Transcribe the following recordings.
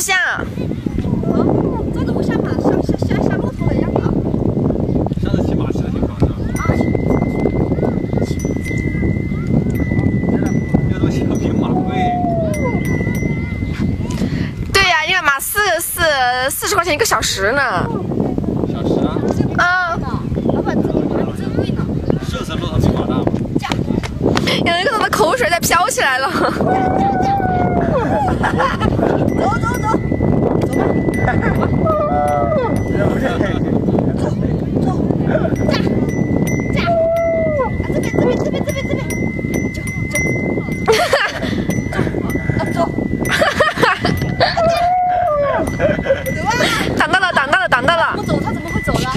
像。这个不像马，像像像像骆驼的样子骑马骑的情况是吧？啊，比马贵。对呀、因为马四四四十块钱一个小时呢。小时啊，啊，老板，这个马贵呢。骆驼比马大？有一个人的口水在飘起来了。走走走，走吧。驾驾，啊这边这边这边这边这边，走走，啊走，走啊！挡到了，挡到了，挡到了不。走他怎么会走呢？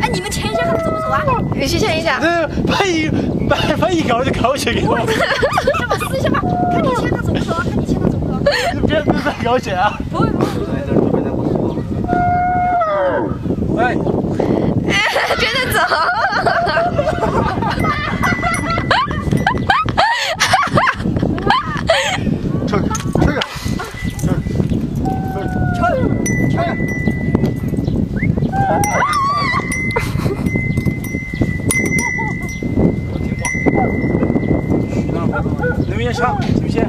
哎，你们牵一下看他走不走啊？你去牵一下。这拍一拍拍一搞就给我，试一下吧，看你签他走不走啊？看你签他走不走啊？别啊！不会不会。去那儿吧，那边上，信不信？